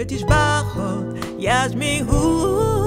מתשבחות, יש מיעוט